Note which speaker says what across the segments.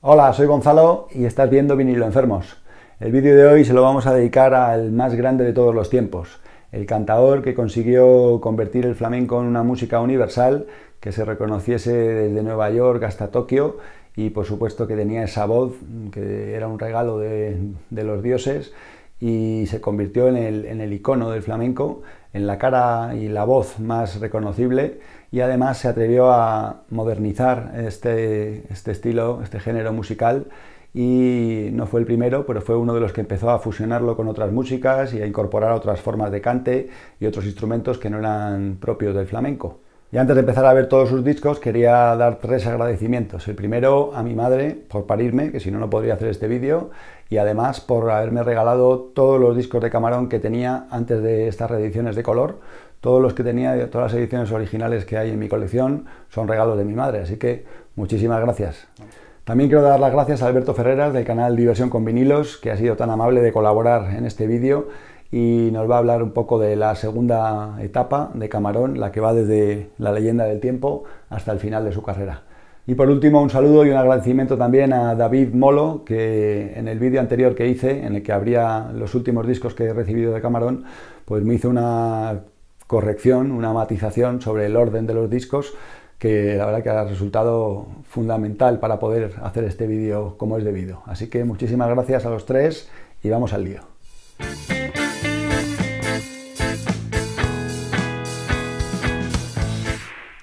Speaker 1: Hola, soy Gonzalo y estás viendo Vinilo Enfermos. El vídeo de hoy se lo vamos a dedicar al más grande de todos los tiempos, el cantador que consiguió convertir el flamenco en una música universal que se reconociese desde Nueva York hasta Tokio y por supuesto que tenía esa voz que era un regalo de, los dioses y se convirtió en el, en el icono del flamenco, en la cara y la voz más reconocible y además se atrevió a modernizar este, este estilo, este género musical y no fue el primero, pero fue uno de los que empezó a fusionarlo con otras músicas y a incorporar otras formas de cante y otros instrumentos que no eran propios del flamenco. Y antes de empezar a ver todos sus discos, quería dar tres agradecimientos. El primero a mi madre por parirme, que si no, no podría hacer este vídeo, y además por haberme regalado todos los discos de Camarón que tenía antes de estas reediciones de color. Todos los que tenía, todas las ediciones originales que hay en mi colección son regalos de mi madre, así que muchísimas gracias. También quiero dar las gracias a Alberto Ferreras del canal Diversión con Vinilos, que ha sido tan amable de colaborar en este vídeo y nos va a hablar un poco de la segunda etapa de Camarón, la que va desde la leyenda del tiempo hasta el final de su carrera. Y por último, un saludo y un agradecimiento también a David Molo, que en el vídeo anterior que hice, en el que habría los últimos discos que he recibido de Camarón, pues me hizo una corrección, una matización sobre el orden de los discos, que la verdad que ha resultado fundamental para poder hacer este vídeo como es debido. Así que muchísimas gracias a los tres y vamos al lío.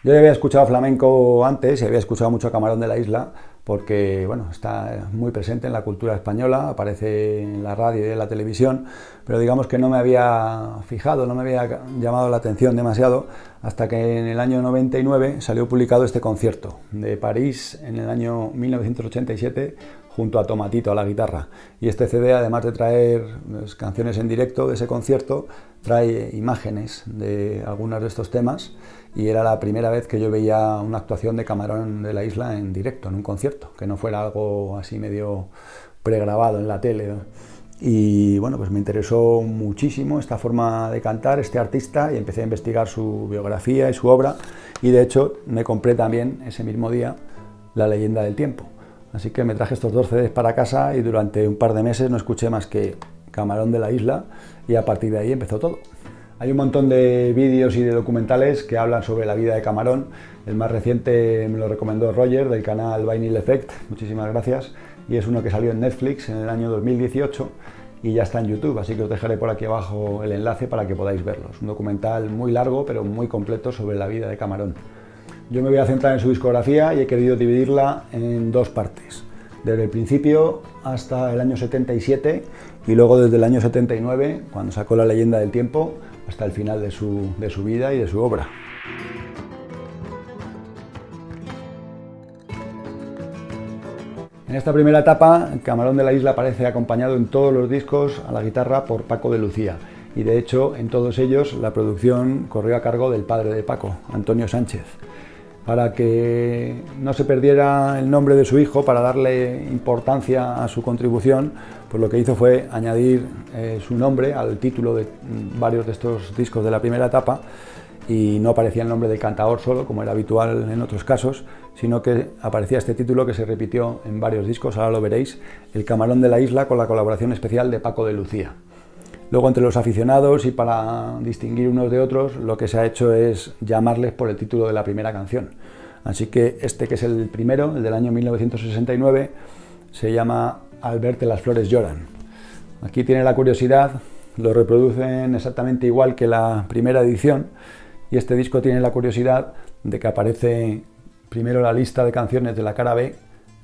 Speaker 1: Yo ya había escuchado flamenco antes y había escuchado mucho Camarón de la Isla porque bueno, está muy presente en la cultura española, aparece en la radio y en la televisión, pero digamos que no me había fijado, no me había llamado la atención demasiado hasta que en el año 99 salió publicado este concierto de París en el año 1987 junto a Tomatito a la guitarra. Y este CD, además de traer pues, canciones en directo de ese concierto, trae imágenes de algunos de estos temas y era la primera vez que yo veía una actuación de Camarón de la Isla en directo, en un concierto, que no fuera algo así medio pregrabado en la tele. Y bueno, pues me interesó muchísimo esta forma de cantar, este artista, y empecé a investigar su biografía y su obra, y de hecho me compré también ese mismo día La leyenda del tiempo. Así que me traje estos dos CDs para casa y durante un par de meses no escuché más que Camarón de la Isla, y a partir de ahí empezó todo. Hay un montón de vídeos y de documentales que hablan sobre la vida de Camarón. El más reciente me lo recomendó Roger del canal Vinyl Effect, muchísimas gracias. Y es uno que salió en Netflix en el año 2018 y ya está en YouTube, así que os dejaré por aquí abajo el enlace para que podáis verlo. Es un documental muy largo pero muy completo sobre la vida de Camarón. Yo me voy a centrar en su discografía y he querido dividirla en dos partes. Desde el principio hasta el año 77 y luego desde el año 79, cuando sacó La leyenda del tiempo, hasta el final de su, de su vida y de su obra. En esta primera etapa, Camarón de la Isla aparece acompañado en todos los discos a la guitarra por Paco de Lucía y de hecho en todos ellos la producción corrió a cargo del padre de Paco, Antonio Sánchez. Para que no se perdiera el nombre de su hijo, para darle importancia a su contribución, pues lo que hizo fue añadir eh, su nombre al título de mm, varios de estos discos de la primera etapa y no aparecía el nombre del cantador solo, como era habitual en otros casos, sino que aparecía este título que se repitió en varios discos, ahora lo veréis, El Camarón de la Isla con la colaboración especial de Paco de Lucía. Luego entre los aficionados y para distinguir unos de otros, lo que se ha hecho es llamarles por el título de la primera canción. Así que este que es el primero, el del año 1969, se llama al verte las flores lloran. Aquí tiene la curiosidad, lo reproducen exactamente igual que la primera edición y este disco tiene la curiosidad de que aparece primero la lista de canciones de la cara B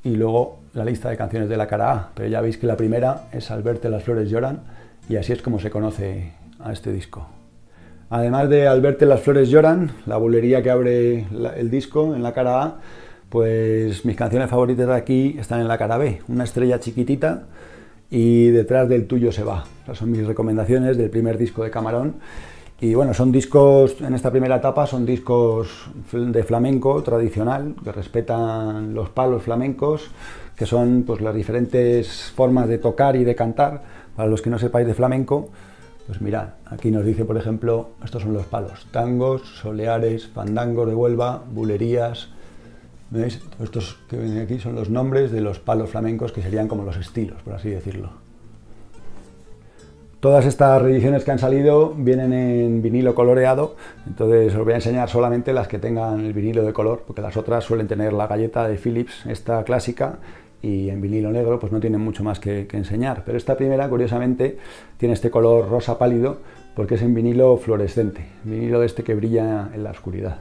Speaker 1: y luego la lista de canciones de la cara A, pero ya veis que la primera es Al verte las flores lloran y así es como se conoce a este disco. Además de Al verte las flores lloran, la bulería que abre el disco en la cara A, pues mis canciones favoritas de aquí están en la cara B, una estrella chiquitita y detrás del tuyo se va. Esas son mis recomendaciones del primer disco de Camarón. Y bueno, son discos, en esta primera etapa, son discos de flamenco tradicional, que respetan los palos flamencos, que son pues, las diferentes formas de tocar y de cantar. Para los que no sepáis de flamenco, pues mirad, aquí nos dice, por ejemplo, estos son los palos, tangos, soleares, fandangos de Huelva, bulerías, ¿Veis? Estos que ven aquí son los nombres de los palos flamencos que serían como los estilos, por así decirlo. Todas estas reediciones que han salido vienen en vinilo coloreado, entonces os voy a enseñar solamente las que tengan el vinilo de color, porque las otras suelen tener la galleta de Philips, esta clásica, y en vinilo negro pues no tienen mucho más que, que enseñar. Pero esta primera, curiosamente, tiene este color rosa pálido, porque es en vinilo fluorescente, vinilo de este que brilla en la oscuridad.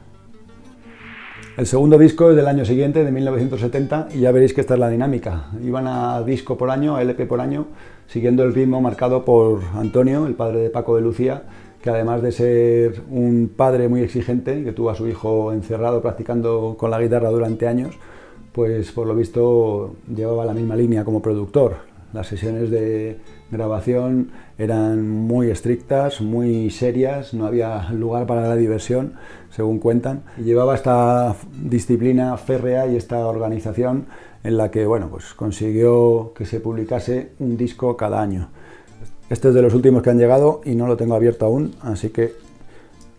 Speaker 1: El segundo disco es del año siguiente, de 1970, y ya veréis que esta es la dinámica. Iban a disco por año, a LP por año, siguiendo el ritmo marcado por Antonio, el padre de Paco de Lucía, que además de ser un padre muy exigente, que tuvo a su hijo encerrado practicando con la guitarra durante años, pues por lo visto llevaba la misma línea como productor. Las sesiones de grabación eran muy estrictas, muy serias, no había lugar para la diversión, según cuentan. Llevaba esta disciplina férrea y esta organización en la que bueno, pues consiguió que se publicase un disco cada año. Este es de los últimos que han llegado y no lo tengo abierto aún, así que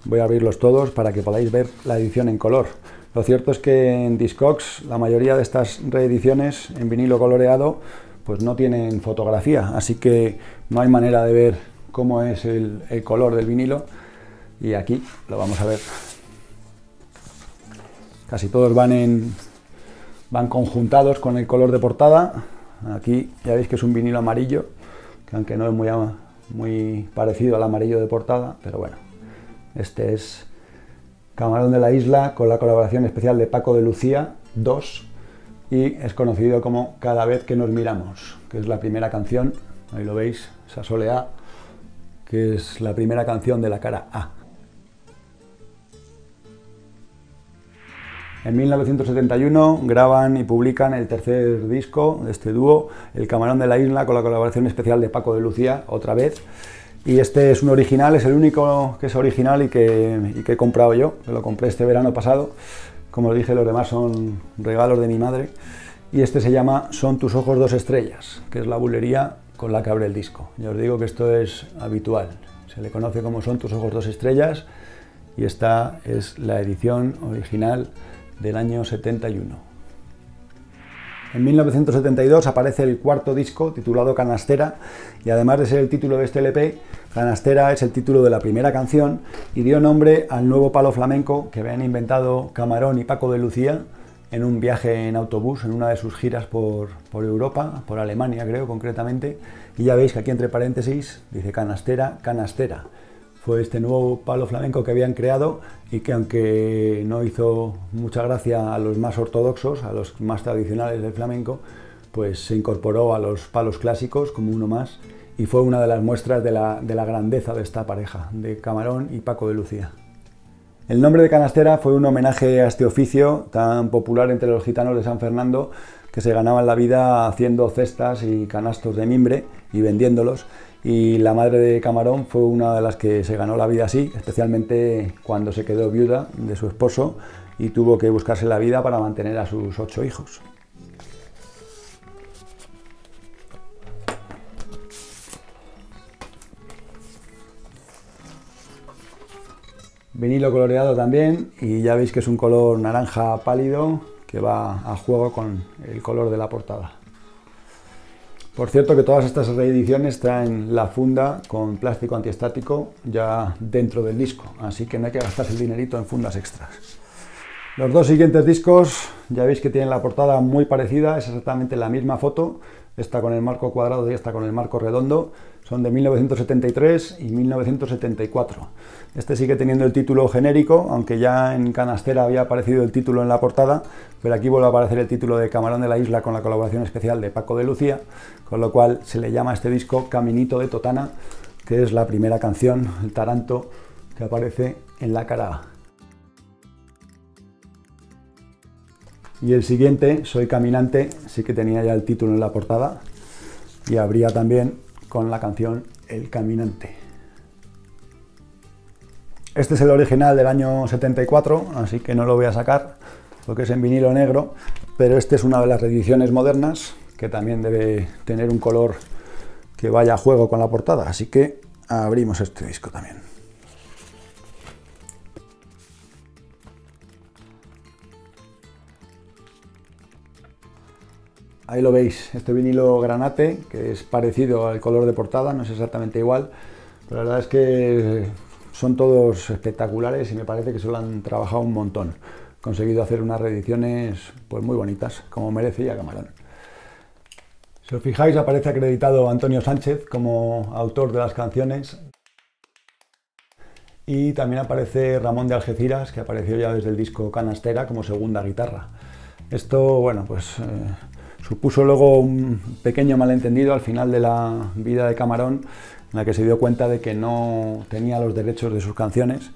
Speaker 1: voy a abrirlos todos para que podáis ver la edición en color. Lo cierto es que en Discogs la mayoría de estas reediciones en vinilo coloreado pues no tienen fotografía, así que no hay manera de ver cómo es el, color del vinilo y aquí lo vamos a ver. Casi todos van, en, van conjuntados con el color de portada. Aquí ya veis que es un vinilo amarillo, que aunque no es muy, muy parecido al amarillo de portada, pero bueno, este es Camarón de la Isla con la colaboración especial de Paco de Lucía 2 y es conocido como Cada vez que nos miramos, que es la primera canción, ahí lo veis, esa soleá, que es la primera canción de la cara A. En 1971 graban y publican el tercer disco de este dúo, El Camarón de la Isla, con la colaboración especial de Paco de Lucía, otra vez. Y este es un original, es el único que es original y que, he comprado yo, que lo compré este verano pasado. Como os dije, los demás son regalos de mi madre. Y este se llama Son tus ojos dos estrellas, que es la bulería con la que abre el disco. Ya os digo que esto es habitual. Se le conoce como Son tus ojos dos estrellas y esta es la edición original del año 71. En 1972 aparece el cuarto disco titulado Canastera y además de ser el título de este LP, Canastera es el título de la primera canción y dio nombre al nuevo palo flamenco que habían inventado Camarón y Paco de Lucía en un viaje en autobús, en una de sus giras por, por Europa, por Alemania creo concretamente, y ya veis que aquí entre paréntesis dice Canastera, Canastera. Fue este nuevo palo flamenco que habían creado y que aunque no hizo mucha gracia a los más ortodoxos, a los más tradicionales del flamenco, pues se incorporó a los palos clásicos como uno más y fue una de las muestras de la, grandeza de esta pareja, de Camarón y Paco de Lucía. El nombre de canastera fue un homenaje a este oficio tan popular entre los gitanos de San Fernando que se ganaban la vida haciendo cestas y canastos de mimbre y vendiéndolos. Y la madre de Camarón fue una de las que se ganó la vida así, especialmente cuando se quedó viuda de su esposo y tuvo que buscarse la vida para mantener a sus ocho hijos. Vinilo coloreado también y ya veis que es un color naranja pálido que va a juego con el color de la portada. Por cierto que todas estas reediciones traen la funda con plástico antiestático ya dentro del disco, así que no hay que gastarse el dinerito en fundas extras. Los dos siguientes discos ya veis que tienen la portada muy parecida, es exactamente la misma foto, esta con el marco cuadrado y esta con el marco redondo, son de 1973 y 1974. Este sigue teniendo el título genérico, aunque ya en Canastera había aparecido el título en la portada, pero aquí vuelve a aparecer el título de Camarón de la Isla con la colaboración especial de Paco de Lucía, con lo cual se le llama a este disco Caminito de Totana, que es la primera canción, el taranto, que aparece en la cara. Y el siguiente, Soy Caminante, sí que tenía ya el título en la portada y habría también con la canción El Caminante. Este es el original del año 74, así que no lo voy a sacar porque es en vinilo negro, pero este es una de las reediciones modernas que también debe tener un color que vaya a juego con la portada, así que abrimos este disco también. Ahí lo veis, este vinilo granate, que es parecido al color de portada, no es exactamente igual, pero la verdad es que son todos espectaculares y me parece que se lo han trabajado un montón. Conseguido hacer unas reediciones pues muy bonitas, como merecía Camarón. Si os fijáis, aparece acreditado Antonio Sánchez como autor de las canciones. Y también aparece Ramón de Algeciras, que apareció ya desde el disco Canastera como segunda guitarra. Esto, bueno, pues eh, supuso luego un pequeño malentendido al final de la vida de Camarón, en la que se dio cuenta de que no tenía los derechos de sus canciones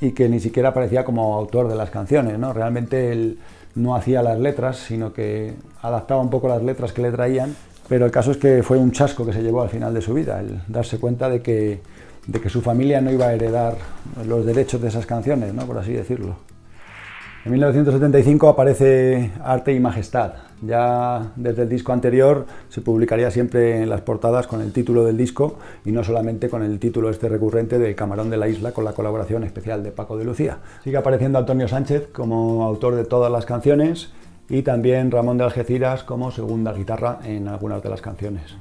Speaker 1: y que ni siquiera aparecía como autor de las canciones. ¿no? Realmente él no hacía las letras, sino que adaptaba un poco las letras que le traían, pero el caso es que fue un chasco que se llevó al final de su vida, el darse cuenta de que, de que su familia no iba a heredar los derechos de esas canciones, ¿no? por así decirlo. En 1975 aparece Arte y Majestad. Ya desde el disco anterior se publicaría siempre en las portadas con el título del disco y no solamente con el título este recurrente de Camarón de la Isla con la colaboración especial de Paco de Lucía. Sigue apareciendo Antonio Sánchez como autor de todas las canciones y también Ramón de Algeciras como segunda guitarra en algunas de las canciones.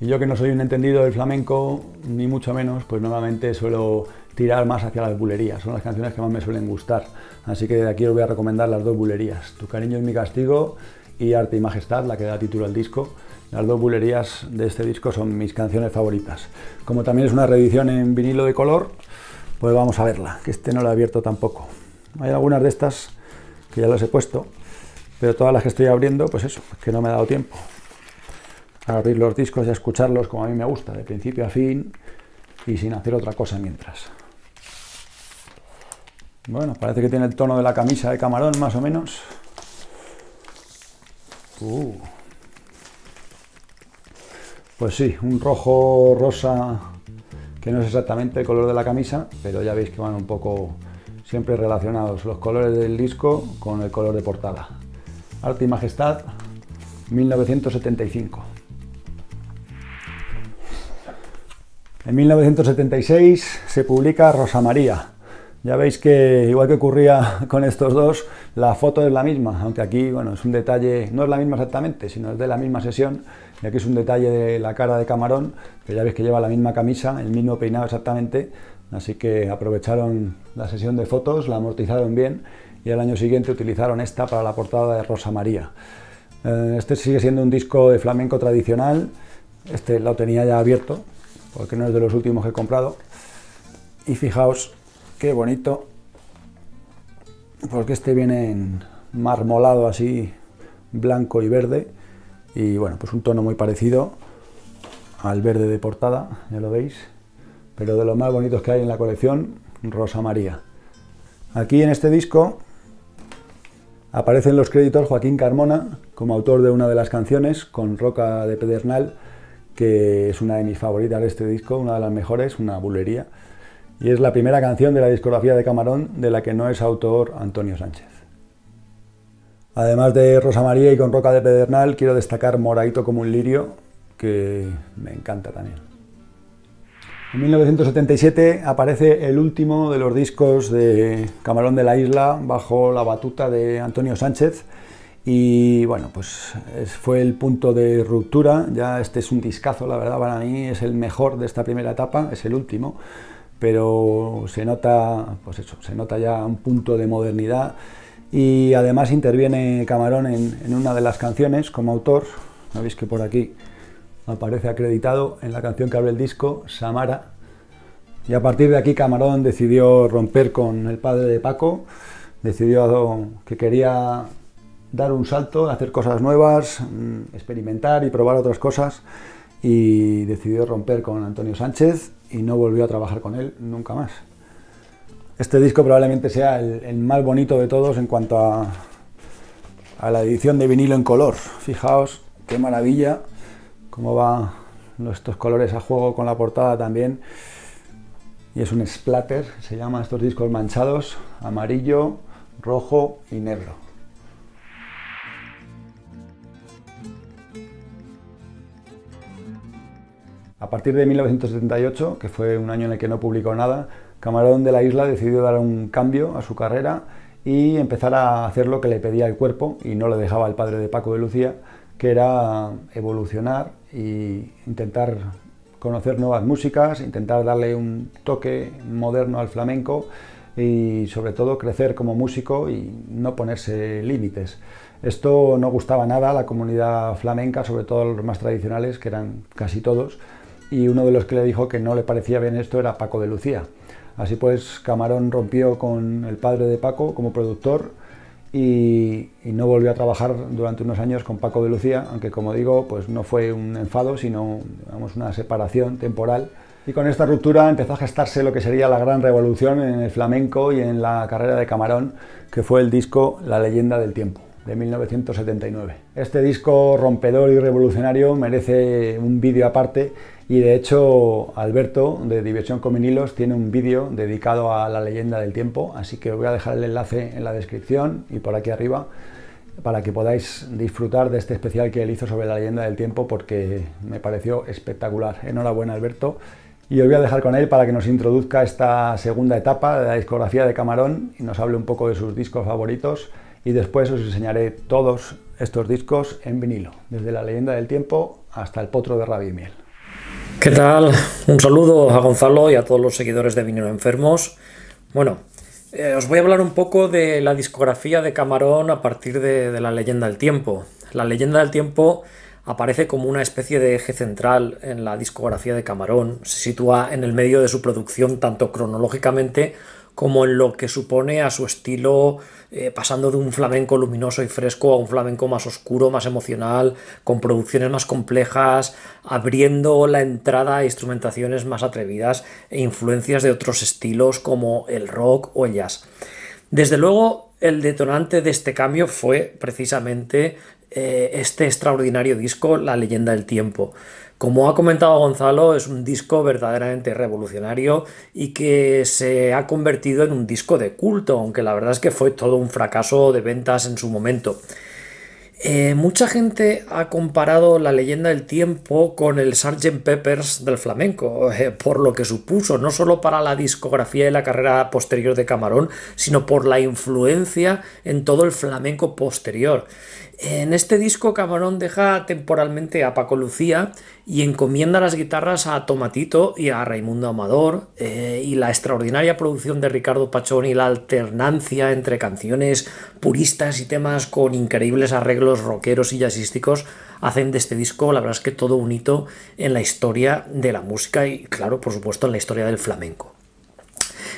Speaker 1: Y yo que no soy un entendido del flamenco, ni mucho menos, pues normalmente suelo tirar más hacia las bulerías. Son las canciones que más me suelen gustar. Así que de aquí os voy a recomendar las dos bulerías. Tu cariño es mi castigo y Arte y Majestad, la que da título al disco. Las dos bulerías de este disco son mis canciones favoritas. Como también es una reedición en vinilo de color, pues vamos a verla, que este no lo he abierto tampoco. Hay algunas de estas que ya las he puesto, pero todas las que estoy abriendo, pues eso, que no me ha dado tiempo a abrir los discos y a escucharlos como a mí me gusta, de principio a fin y sin hacer otra cosa mientras. Bueno, parece que tiene el tono de la camisa de camarón, más o menos. Uh. Pues sí, un rojo rosa que no es exactamente el color de la camisa, pero ya veis que van un poco siempre relacionados los colores del disco con el color de portada. Arte y Majestad, 1975. En 1976 se publica Rosa María, ya veis que, igual que ocurría con estos dos, la foto es la misma, aunque aquí, bueno, es un detalle, no es la misma exactamente, sino es de la misma sesión, y aquí es un detalle de la cara de Camarón, que ya veis que lleva la misma camisa, el mismo peinado exactamente, así que aprovecharon la sesión de fotos, la amortizaron bien, y al año siguiente utilizaron esta para la portada de Rosa María. Eh, este sigue siendo un disco de flamenco tradicional, este lo tenía ya abierto, porque no es de los últimos que he comprado, y fijaos Qué bonito. Porque este viene en marmolado así, blanco y verde. Y bueno, pues un tono muy parecido al verde de portada, ya lo veis. Pero de los más bonitos que hay en la colección, Rosa María. Aquí en este disco aparecen los créditos Joaquín Carmona como autor de una de las canciones con Roca de Pedernal, que es una de mis favoritas de este disco, una de las mejores, una bulería y es la primera canción de la discografía de Camarón de la que no es autor Antonio Sánchez. Además de Rosa María y con Roca de Pedernal, quiero destacar Moraito como un lirio, que me encanta también. En 1977 aparece el último de los discos de Camarón de la Isla bajo la batuta de Antonio Sánchez y bueno, pues fue el punto de ruptura, ya este es un discazo, la verdad para mí es el mejor de esta primera etapa, es el último pero se nota, pues eso, se nota ya un punto de modernidad y además interviene Camarón en, una de las canciones como autor, veis que por aquí aparece acreditado en la canción que abre el disco, Samara, y a partir de aquí Camarón decidió romper con el padre de Paco, decidió que quería dar un salto, hacer cosas nuevas, mm, experimentar y probar otras cosas y decidió romper con Antonio Sánchez y no volvió a trabajar con él nunca más. Este disco probablemente sea el, más bonito de todos en cuanto a, la edición de vinilo en color. Fijaos qué maravilla, cómo van estos colores a juego con la portada también. Y es un splatter, se llama estos discos manchados, amarillo, rojo y negro. A partir de 1978, que fue un año en el que no publicó nada, Camarón de la Isla decidió dar un cambio a su carrera y empezar a hacer lo que le pedía el cuerpo y no le dejaba el padre de Paco de Lucía, que era evolucionar e intentar conocer nuevas músicas, intentar darle un toque moderno al flamenco y sobre todo crecer como músico y no ponerse límites. Esto no gustaba nada a la comunidad flamenca, sobre todo a los más tradicionales, que eran casi todos, y uno de los que le dijo que no le parecía bien esto era Paco de Lucía. Así pues, Camarón rompió con el padre de Paco como productor y, no volvió a trabajar durante unos años con Paco de Lucía, aunque como digo, pues no fue un enfado, sino una separación temporal. Y con esta ruptura empezó a gestarse lo que sería la gran revolución en el flamenco y en la carrera de Camarón, que fue el disco La leyenda del tiempo de 1979. Este disco rompedor y revolucionario merece un vídeo aparte y de hecho Alberto de Diversión con Vinilos tiene un vídeo dedicado a la leyenda del tiempo, así que os voy a dejar el enlace en la descripción y por aquí arriba para que podáis disfrutar de este especial que él hizo sobre la leyenda del tiempo porque me pareció espectacular. Enhorabuena Alberto. Y os voy a dejar con él para que nos introduzca esta segunda etapa de la discografía de Camarón y nos hable un poco de sus discos favoritos y después os enseñaré todos estos discos en vinilo, desde la leyenda del tiempo hasta el potro de rabia y miel.
Speaker 2: ¿Qué tal? Un saludo a Gonzalo y a todos los seguidores de Vinilo Enfermos. Bueno, eh, os voy a hablar un poco de la discografía de Camarón a partir de, la leyenda del tiempo. La leyenda del tiempo aparece como una especie de eje central en la discografía de Camarón. Se sitúa en el medio de su producción tanto cronológicamente como en lo que supone a su estilo, eh, pasando de un flamenco luminoso y fresco a un flamenco más oscuro, más emocional, con producciones más complejas, abriendo la entrada a instrumentaciones más atrevidas e influencias de otros estilos como el rock o el jazz. Desde luego, el detonante de este cambio fue precisamente eh, este extraordinario disco, La leyenda del tiempo. Como ha comentado Gonzalo, es un disco verdaderamente revolucionario y que se ha convertido en un disco de culto, aunque la verdad es que fue todo un fracaso de ventas en su momento. Eh, mucha gente ha comparado la leyenda del tiempo con el Sgt. Peppers del flamenco, eh, por lo que supuso, no solo para la discografía y la carrera posterior de Camarón, sino por la influencia en todo el flamenco posterior. En este disco Camarón deja temporalmente a Paco Lucía y encomienda las guitarras a Tomatito y a Raimundo Amador eh, y la extraordinaria producción de Ricardo Pachón y la alternancia entre canciones puristas y temas con increíbles arreglos rockeros y jazzísticos hacen de este disco la verdad es que todo un hito en la historia de la música y claro por supuesto en la historia del flamenco.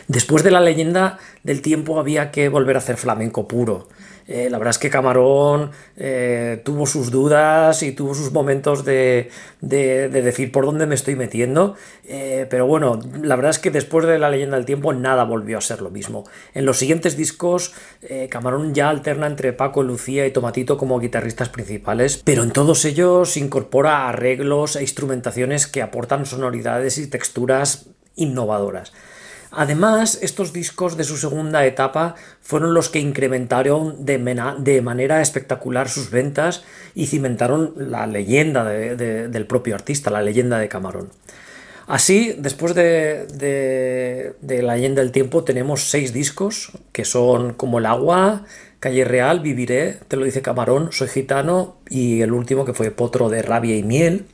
Speaker 2: Después de la leyenda del tiempo había que volver a hacer flamenco puro. Eh, la verdad es que Camarón eh, tuvo sus dudas y tuvo sus momentos de, decir por dónde me estoy metiendo, eh, pero bueno, la verdad es que después de La leyenda del tiempo nada volvió a ser lo mismo. En los siguientes discos, Camarón ya alterna entre Paco, Lucía y Tomatito como guitarristas principales, pero en todos ellos incorpora arreglos e instrumentaciones que aportan sonoridades y texturas innovadoras. Además, estos discos de su segunda etapa fueron los que incrementaron de, manera espectacular sus ventas y cimentaron la leyenda del propio artista, la leyenda de Camarón. Así, después de, La leyenda del tiempo, tenemos seis discos que son como el agua, Calle Real, Viviré, Te lo dice Camarón, Soy gitano y el último que fue Potro de rabia y miel.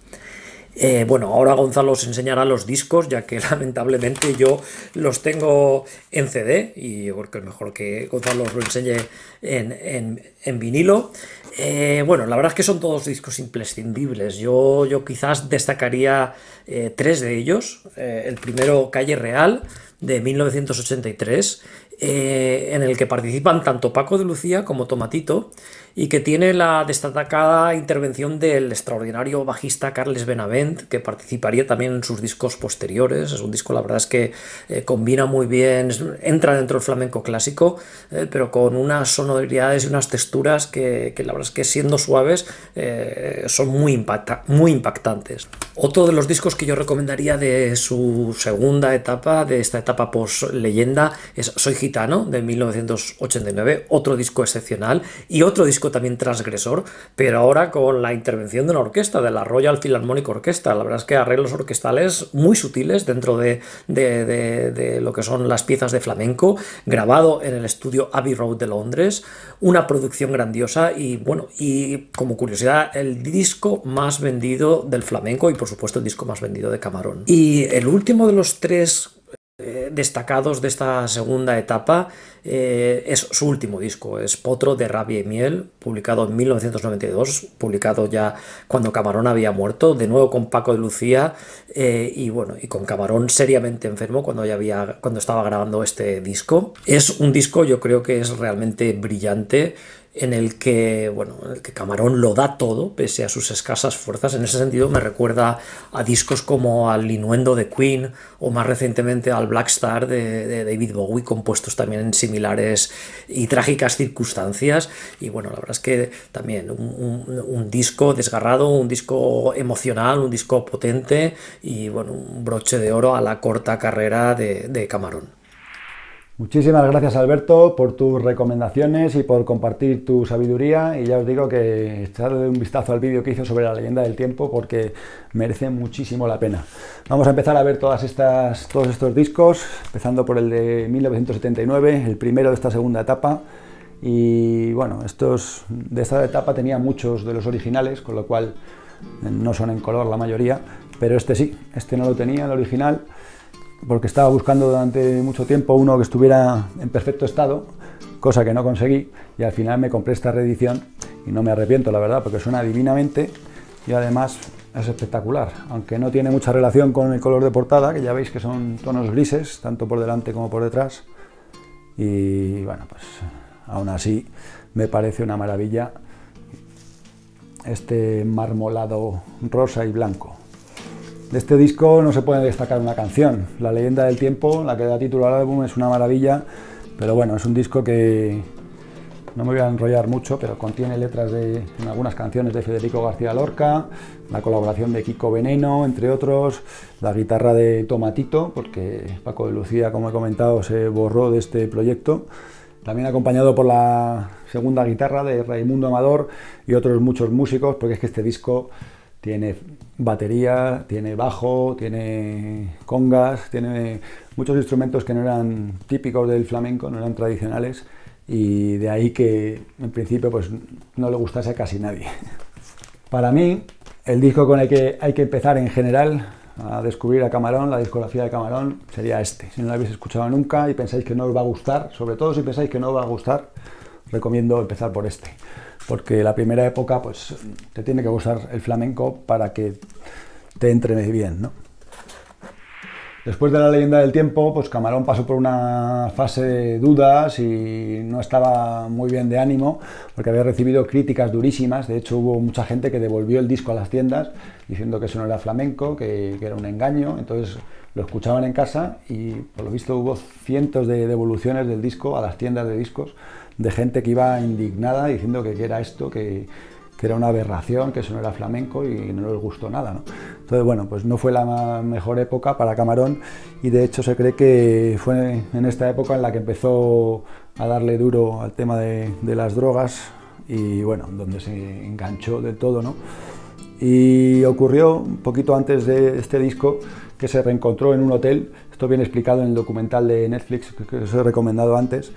Speaker 2: Eh, bueno, ahora Gonzalo os enseñará los discos, ya que lamentablemente yo los tengo en CD y es mejor que Gonzalo os lo enseñe en, vinilo. Eh, bueno, la verdad es que son todos discos imprescindibles. Yo, yo quizás destacaría eh, tres de ellos. el primero, Calle Real, de 1983, en el que participan tanto Paco de Lucía como Tomatito y que tiene la destacada intervención del extraordinario bajista Carles Benavent, que participaría también en sus discos posteriores. Es un disco, la verdad es que eh, combina muy bien, entra dentro del flamenco clásico, eh, pero con unas sonoridades y unas texturas que, la verdad es que siendo suaves eh, son muy, muy impactantes. Otro de los discos que yo recomendaría de su segunda etapa, de esta etapa post-leyenda, es Soy Gitano, de 1989, otro disco excepcional y otro disco también transgresor, pero ahora con la intervención de una orquesta, de la Royal Philharmonic Orchestra. La verdad es que arreglos orquestales muy sutiles dentro de, de lo que son las piezas de flamenco, grabado en el estudio Abbey Road de Londres, una producción grandiosa y bueno, y como curiosidad, el disco más vendido del flamenco y por supuesto el disco más vendido de Camarón. Y el último de los tres eh, destacados de esta segunda etapa eh, es su último disco, es Potro de Rabia y Miel, publicado en 1992, publicado ya cuando Camarón había muerto, de nuevo con Paco de Lucía eh, y bueno, y con Camarón seriamente enfermo cuando, ya había, cuando estaba grabando este disco. Es un disco yo creo que es realmente brillante, en el que, bueno, el que Camarón lo da todo, pese a sus escasas fuerzas. En ese sentido me recuerda a discos como al Linuendo de Queen o más recientemente al Black Star de, David Bowie, compuestos también en similares y trágicas circunstancias. Y bueno, la verdad es que también un, disco desgarrado, un disco emocional, un disco potente y bueno, un broche de oro a la corta carrera de Camarón.
Speaker 1: Muchísimas gracias Alberto por tus recomendaciones y por compartir tu sabiduría. Y ya os digo que echarle un vistazo al vídeo que hizo sobre la leyenda del tiempo porque merece muchísimo la pena. Vamos a empezar a ver todas estas, todos estos discos, empezando por el de 1979, el primero de esta segunda etapa. Y bueno, estos de esta etapa tenía muchos de los originales, con lo cual no son en color la mayoría, pero este sí, este no lo tenía, el original porque estaba buscando durante mucho tiempo uno que estuviera en perfecto estado, cosa que no conseguí, y al final me compré esta reedición y no me arrepiento, la verdad, porque suena divinamente y además es espectacular, aunque no tiene mucha relación con el color de portada, que ya veis que son tonos grises, tanto por delante como por detrás, y bueno, pues aún así me parece una maravilla este marmolado rosa y blanco. De este disco no se puede destacar una canción. La leyenda del tiempo, la que da título al álbum, es una maravilla, pero bueno, es un disco que no me voy a enrollar mucho, pero contiene letras de algunas canciones de Federico García Lorca, la colaboración de Kiko Veneno, entre otros, la guitarra de Tomatito, porque Paco de Lucía, como he comentado, se borró de este proyecto. También acompañado por la segunda guitarra de Raimundo Amador y otros muchos músicos, porque es que este disco tiene batería, tiene bajo, tiene congas, tiene muchos instrumentos que no eran típicos del flamenco, no eran tradicionales y de ahí que en principio pues no le gustase a casi nadie. Para mí, el disco con el que hay que empezar en general a descubrir a Camarón, la discografía de Camarón, sería este. Si no lo habéis escuchado nunca y pensáis que no os va a gustar, sobre todo si pensáis que no os va a gustar, recomiendo empezar por este porque la primera época pues te tiene que gustar el flamenco para que te entre bien, ¿no? Después de la leyenda del tiempo, pues Camarón pasó por una fase de dudas y no estaba muy bien de ánimo porque había recibido críticas durísimas. De hecho, hubo mucha gente que devolvió el disco a las tiendas diciendo que eso no era flamenco, que era un engaño. Entonces lo escuchaban en casa y por lo visto hubo cientos de devoluciones del disco a las tiendas de discos de gente que iba indignada diciendo que, era esto, que, era una aberración, que eso no era flamenco y no les gustó nada. ¿no? Entonces, bueno, pues no fue la mejor época para Camarón y de hecho se cree que fue en esta época en la que empezó a darle duro al tema de, las drogas y bueno, donde se enganchó de todo, ¿no? Y ocurrió un poquito antes de este disco que se reencontró en un hotel, esto viene explicado en el documental de Netflix que os he recomendado antes,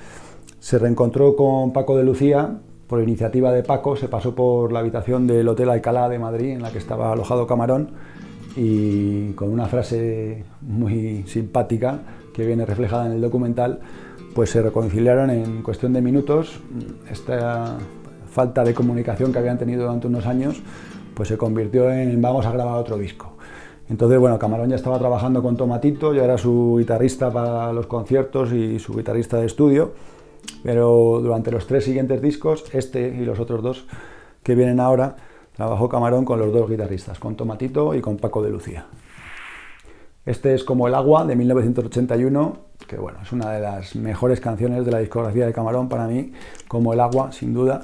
Speaker 1: se reencontró con Paco de Lucía, por iniciativa de Paco, se pasó por la habitación del Hotel Alcalá de Madrid, en la que estaba alojado Camarón, y con una frase muy simpática que viene reflejada en el documental, pues se reconciliaron en cuestión de minutos. Esta falta de comunicación que habían tenido durante unos años, pues se convirtió en vamos a grabar otro disco. Entonces, bueno, Camarón ya estaba trabajando con Tomatito, ya era su guitarrista para los conciertos y su guitarrista de estudio pero durante los tres siguientes discos, este y los otros dos que vienen ahora, trabajó Camarón con los dos guitarristas, con Tomatito y con Paco de Lucía. Este es como El agua de 1981, que bueno, es una de las mejores canciones de la discografía de Camarón para mí, como El agua, sin duda.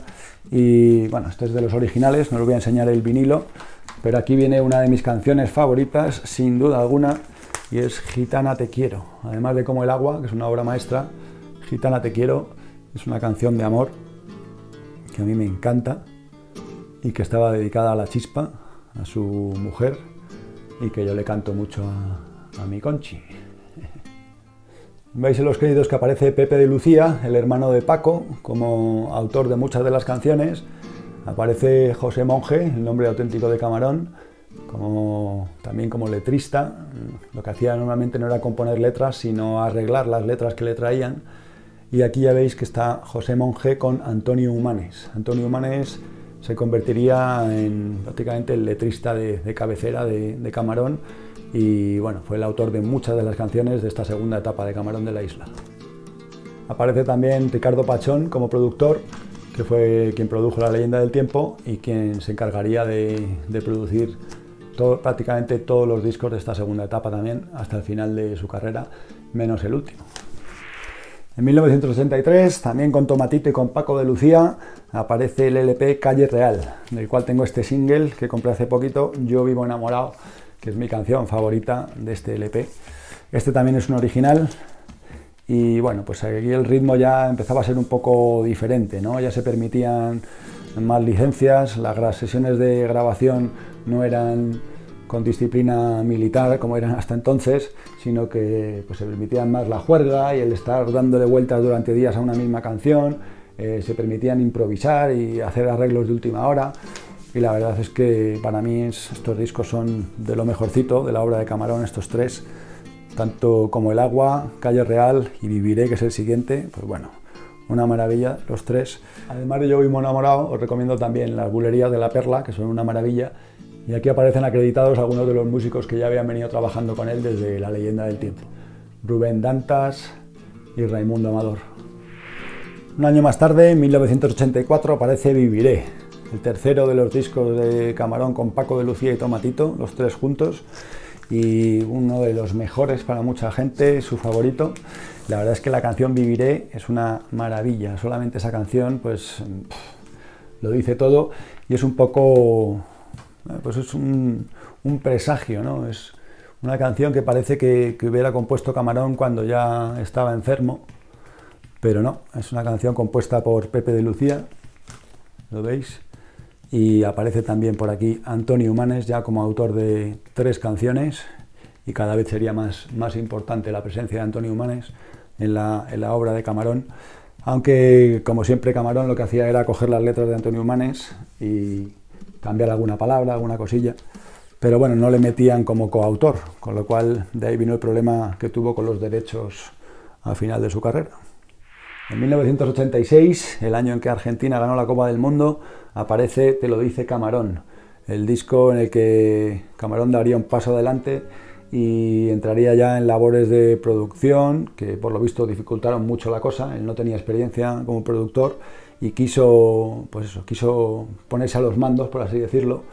Speaker 1: Y bueno, este es de los originales, no os voy a enseñar el vinilo, pero aquí viene una de mis canciones favoritas, sin duda alguna, y es Gitana Te Quiero. Además de Como el Agua, que es una obra maestra, Gitana Te Quiero es una canción de amor que a mí me encanta y que estaba dedicada a la chispa, a su mujer, y que yo le canto mucho a, a mi Conchi. Veis en los créditos que aparece Pepe de Lucía, el hermano de Paco, como autor de muchas de las canciones. Aparece José Monje, el nombre auténtico de Camarón, como, también como letrista. Lo que hacía normalmente no era componer letras, sino arreglar las letras que le traían. Y aquí ya veis que está José Monje con Antonio Humanes. Antonio Humanes se convertiría en prácticamente el letrista de, cabecera de, de Camarón y bueno, fue el autor de muchas de las canciones de esta segunda etapa de Camarón de la Isla. Aparece también Ricardo Pachón como productor, que fue quien produjo La leyenda del tiempo y quien se encargaría de, producir prácticamente todos los discos de esta segunda etapa también, hasta el final de su carrera, menos el último. En 1983, también con Tomatito y con Paco de Lucía, aparece el LP Calle Real, del cual tengo este single que compré hace poquito, Yo vivo enamorado, que es mi canción favorita de este LP. Este también es un original y bueno, pues aquí el ritmo ya empezaba a ser un poco diferente, ¿no? Ya se permitían más licencias, las sesiones de grabación no eran con disciplina militar como eran hasta entonces, sino que pues, se permitían más la juerga y el estar dándole vueltas durante días a una misma canción, eh, se permitían improvisar y hacer arreglos de última hora. Y la verdad es que para mí estos discos son de lo mejorcito de la obra de Camarón, estos tres, tanto como El Agua, Calle Real y Viviré, que es el siguiente, pues bueno, una maravilla los tres. Además de Yo Vivo Enamorado, os recomiendo también Las Bulerías de la Perla, que son una maravilla, y aquí aparecen acreditados algunos de los músicos que ya habían venido trabajando con él desde La Leyenda del Tiempo, Rubén Dantas y Raimundo Amador. Un año más tarde, en 1984, aparece Viviré, el tercero de los discos de Camarón con Paco de Lucía y Tomatito, los tres juntos, y uno de los mejores para mucha gente, su favorito. La verdad es que la canción Viviré es una maravilla, solamente esa canción pues lo dice todo y es un poco, pues es un, presagio, ¿no? Es una canción que parece que, que hubiera compuesto Camarón cuando ya estaba enfermo, pero no, es una canción compuesta por Pepe de Lucía, ¿lo veis? y aparece también por aquí Antonio Humanes ya como autor de tres canciones y cada vez sería más, más importante la presencia de Antonio Humanes en la, en la, obra de Camarón, aunque como siempre Camarón lo que hacía era coger las letras de Antonio Humanes y cambiar alguna palabra, alguna cosilla, pero bueno, no le metían como coautor, con lo cual de ahí vino el problema que tuvo con los derechos al final de su carrera. En 1986, el año en que Argentina ganó la Copa del Mundo, aparece Te lo dice Camarón, el disco en el que Camarón daría un paso adelante y entraría ya en labores de producción que por lo visto dificultaron mucho la cosa. Él no tenía experiencia como productor y quiso, pues eso, quiso ponerse a los mandos, por así decirlo.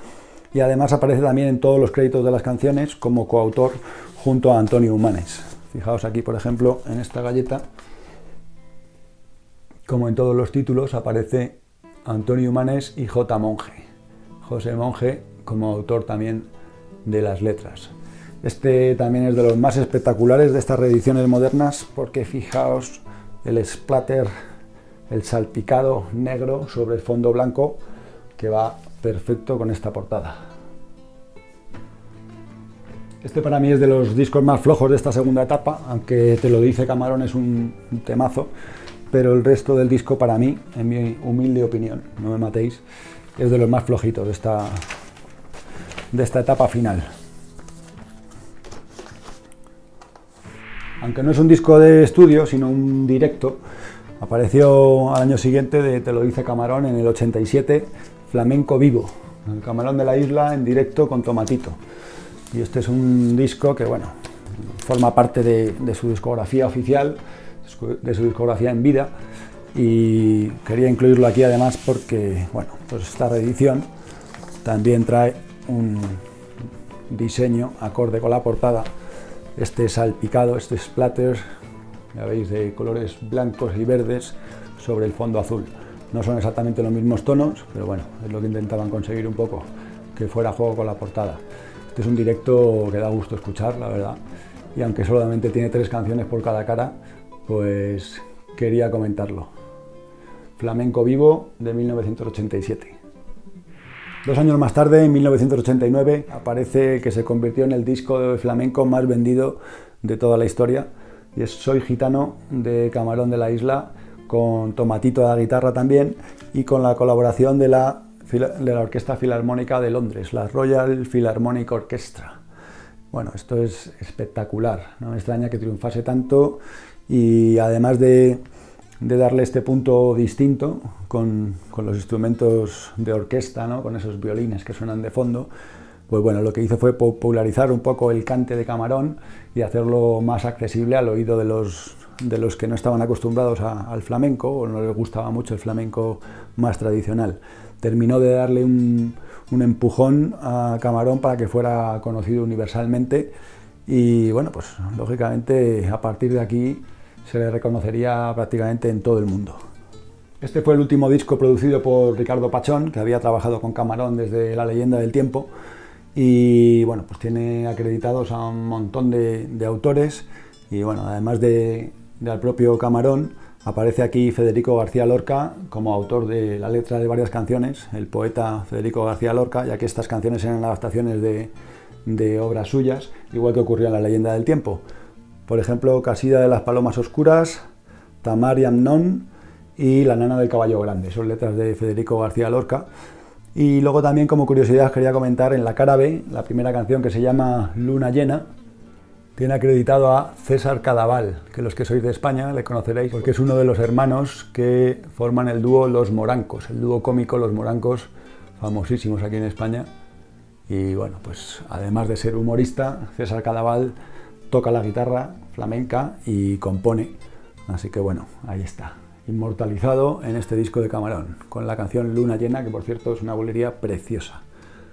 Speaker 1: Y además aparece también en todos los créditos de las canciones como coautor junto a Antonio Humanes. Fijaos aquí, por ejemplo, en esta galleta como en todos los títulos, aparece Antonio Humanes y J. Monge. José Monge como autor también de las letras. Este también es de los más espectaculares de estas reediciones modernas porque fijaos el splatter, el salpicado negro sobre el fondo blanco que va perfecto con esta portada. Este para mí es de los discos más flojos de esta segunda etapa, aunque te lo dice Camarón es un temazo pero el resto del disco para mí, en mi humilde opinión, no me matéis, es de los más flojitos de esta, de esta etapa final. Aunque no es un disco de estudio, sino un directo, apareció al año siguiente de Te lo dice Camarón en el 87, Flamenco Vivo, el Camarón de la Isla en directo con Tomatito. Y este es un disco que, bueno, forma parte de, su discografía oficial de su discografía en vida y quería incluirlo aquí además porque bueno, pues esta reedición también trae un diseño acorde con la portada, este salpicado, este splatter, ya veis, de colores blancos y verdes sobre el fondo azul. No son exactamente los mismos tonos, pero bueno, es lo que intentaban conseguir un poco que fuera juego con la portada. Este es un directo que da gusto escuchar, la verdad, y aunque solamente tiene tres canciones por cada cara, pues quería comentarlo. Flamenco Vivo de 1987. Dos años más tarde, en 1989, aparece que se convirtió en el disco de flamenco más vendido de toda la historia, y Soy Gitano de Camarón de la Isla, con Tomatito a la guitarra también, y con la colaboración de la, de la Orquesta Filarmónica de Londres, la Royal Philharmonic Orchestra. Bueno, esto es espectacular, no me extraña que triunfase tanto y además de, darle este punto distinto con, los instrumentos de orquesta, ¿no? con esos violines que suenan de fondo, pues bueno, lo que hizo fue popularizar un poco el cante de camarón y hacerlo más accesible al oído de los, de los que no estaban acostumbrados al flamenco o no les gustaba mucho el flamenco más tradicional. Terminó de darle un, un empujón a Camarón para que fuera conocido universalmente y bueno, pues lógicamente a partir de aquí se le reconocería prácticamente en todo el mundo. Este fue el último disco producido por Ricardo Pachón, que había trabajado con Camarón desde La leyenda del tiempo y bueno, pues tiene acreditados a un montón de, autores y bueno, además de, del propio Camarón, aparece aquí Federico García Lorca como autor de la letra de varias canciones, el poeta Federico García Lorca, ya que estas canciones eran adaptaciones de, obras suyas, igual que ocurría en La leyenda del tiempo. Por ejemplo, Casida de las Palomas Oscuras, Tamar y Amnon y La Nana del Caballo Grande. Son letras de Federico García Lorca. Y luego también como curiosidad quería comentar en la cara B, la primera canción que se llama Luna Llena, tiene acreditado a César Cadaval, que los que sois de España le conoceréis porque es uno de los hermanos que forman el dúo Los Morancos, el dúo cómico Los Morancos, famosísimos aquí en España. Y bueno, pues además de ser humorista, César Cadaval toca la guitarra flamenca y compone. Así que bueno, ahí está, inmortalizado en este disco de Camarón, con la canción Luna Llena, que por cierto es una bolería preciosa.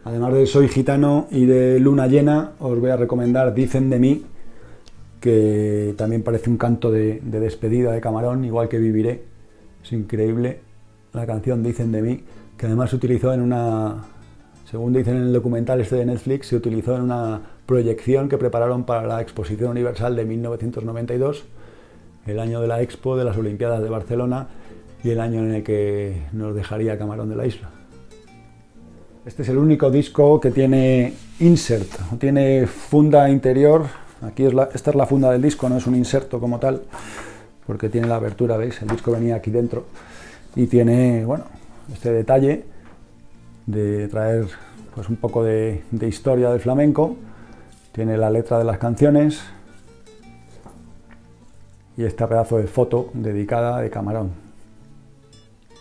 Speaker 1: Además de Soy Gitano y de Luna Llena, os voy a recomendar Dicen de mí, que también parece un canto de, de despedida de Camarón, igual que Viviré. Es increíble la canción Dicen de mí, que además se utilizó en una, según dicen en el documental este de Netflix, se utilizó en una proyección que prepararon para la Exposición Universal de 1992, el año de la Expo de las Olimpiadas de Barcelona y el año en el que nos dejaría Camarón de la Isla. Este es el único disco que tiene insert, tiene funda interior. Aquí es la, esta es la funda del disco, no es un inserto como tal, porque tiene la abertura, ¿veis? El disco venía aquí dentro y tiene, bueno, este detalle de traer pues un poco de, de historia del flamenco tiene la letra de las canciones y este pedazo de foto dedicada de Camarón.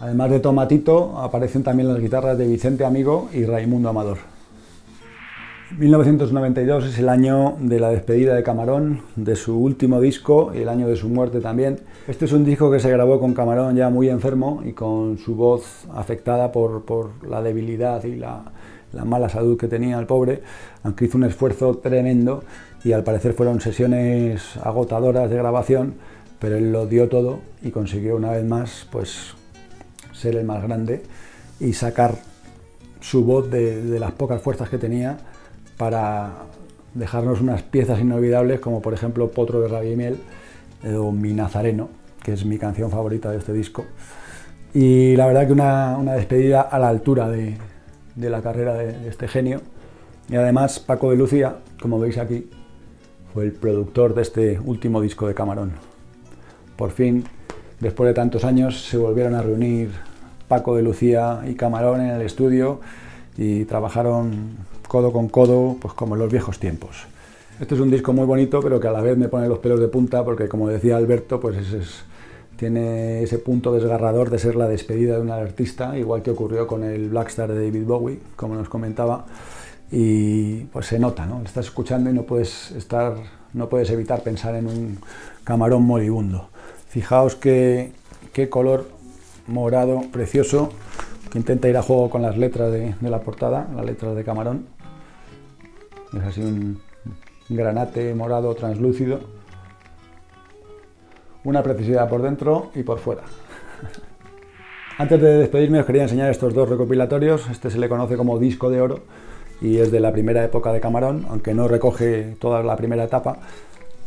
Speaker 1: Además de Tomatito, aparecen también las guitarras de Vicente Amigo y Raimundo Amador. 1992 es el año de la despedida de Camarón, de su último disco y el año de su muerte también. Este es un disco que se grabó con Camarón ya muy enfermo y con su voz afectada por, por la debilidad y la, la mala salud que tenía el pobre, aunque hizo un esfuerzo tremendo y al parecer fueron sesiones agotadoras de grabación, pero él lo dio todo y consiguió una vez más pues ser el más grande y sacar su voz de, las pocas fuerzas que tenía para dejarnos unas piezas inolvidables como por ejemplo Potro de Rabia y Miel eh, o Mi Nazareno, que es mi canción favorita de este disco. Y la verdad que una despedida a la altura de, de la carrera de, este genio. Y además Paco de Lucía, como veis aquí, fue el productor de este último disco de Camarón. Por fin, después de tantos años, se volvieron a reunir Paco de Lucía y Camarón en el estudio y trabajaron codo con codo, pues como en los viejos tiempos. Este es un disco muy bonito, pero que a la vez me pone los pelos de punta, porque como decía Alberto, pues es tiene ese punto desgarrador de ser la despedida de un artista, igual que ocurrió con el Blackstar de David Bowie, como nos comentaba, y pues se nota, ¿no? Estás escuchando y no puedes estar, no puedes evitar pensar en un camarón moribundo. Fijaos qué, qué color morado precioso que intenta ir a juego con las letras de, la portada, las letras de camarón. Es así un granate morado translúcido una preciosidad por dentro y por fuera. Antes de despedirme os quería enseñar estos dos recopilatorios. Este se le conoce como disco de oro y es de la primera época de Camarón, aunque no recoge toda la primera etapa,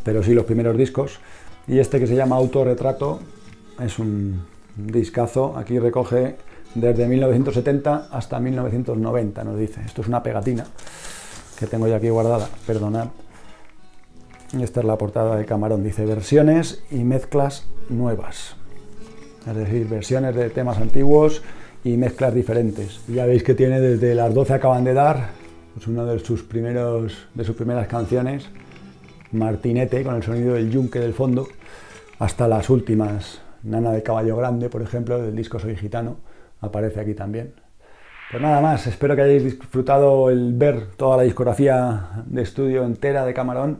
Speaker 1: pero sí los primeros discos. Y este que se llama Autorretrato es un discazo. Aquí recoge desde 1970 hasta 1990, nos dice. Esto es una pegatina que tengo yo aquí guardada, perdonad. Esta es la portada de Camarón, dice versiones y mezclas nuevas. Es decir, versiones de temas antiguos y mezclas diferentes. Ya veis que tiene desde las 12 acaban de dar, una de sus, primeros, de sus primeras canciones, Martinete, con el sonido del yunque del fondo, hasta las últimas, Nana de Caballo Grande, por ejemplo, del disco Soy Gitano, aparece aquí también. Pues nada más, espero que hayáis disfrutado el ver toda la discografía de estudio entera de Camarón.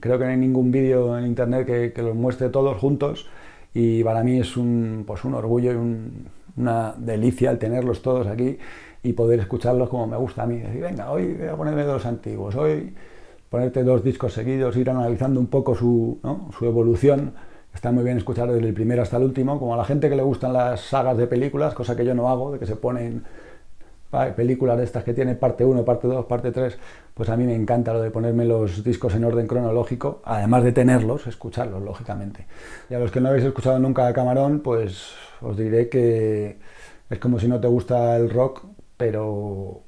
Speaker 1: Creo que no hay ningún vídeo en internet que, los muestre todos juntos y para mí es un, pues un orgullo y una delicia el tenerlos todos aquí y poder escucharlos como me gusta a mí. Decir, venga, hoy voy a ponerme dos antiguos, hoy ponerte dos discos seguidos, ir analizando un poco su, su evolución. Está muy bien escuchar desde el primero hasta el último, como a la gente que le gustan las sagas de películas, cosa que yo no hago, de que se ponen películas de estas que tienen parte 1, parte 2, parte 3, pues a mí me encanta lo de ponerme los discos en orden cronológico, además de tenerlos, escucharlos, lógicamente. Y a los que no habéis escuchado nunca a Camarón, pues os diré que es como si no te gusta el rock, pero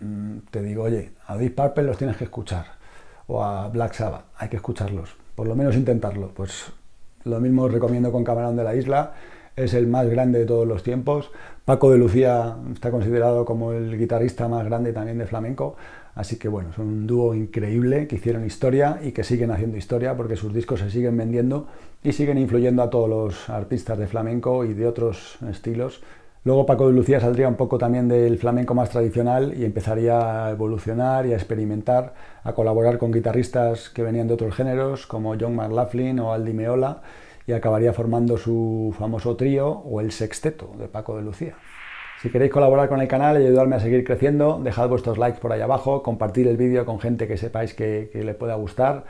Speaker 1: mm, te digo, oye, a Deep Purple los tienes que escuchar, o a Black Sabbath, hay que escucharlos, por lo menos intentarlo. Pues lo mismo os recomiendo con Camarón de la Isla, es el más grande de todos los tiempos. Paco de Lucía está considerado como el guitarrista más grande también de flamenco, así que bueno, son un dúo increíble que hicieron historia y que siguen haciendo historia porque sus discos se siguen vendiendo y siguen influyendo a todos los artistas de flamenco y de otros estilos. Luego Paco de Lucía saldría un poco también del flamenco más tradicional y empezaría a evolucionar y a experimentar, a colaborar con guitarristas que venían de otros géneros como John McLaughlin o Aldi Meola y acabaría formando su famoso trío o el sexteto de Paco de Lucía. Si queréis colaborar con el canal y ayudarme a seguir creciendo, dejad vuestros likes por ahí abajo, compartir el vídeo con gente que sepáis que, le pueda gustar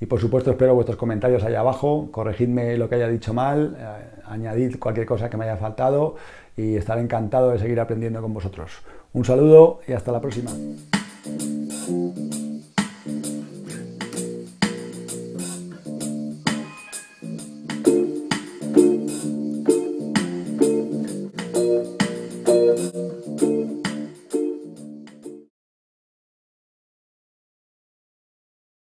Speaker 1: y por supuesto espero vuestros comentarios ahí abajo, corregidme lo que haya dicho mal, eh, añadid cualquier cosa que me haya faltado y estaré encantado de seguir aprendiendo con vosotros. Un saludo y hasta la próxima.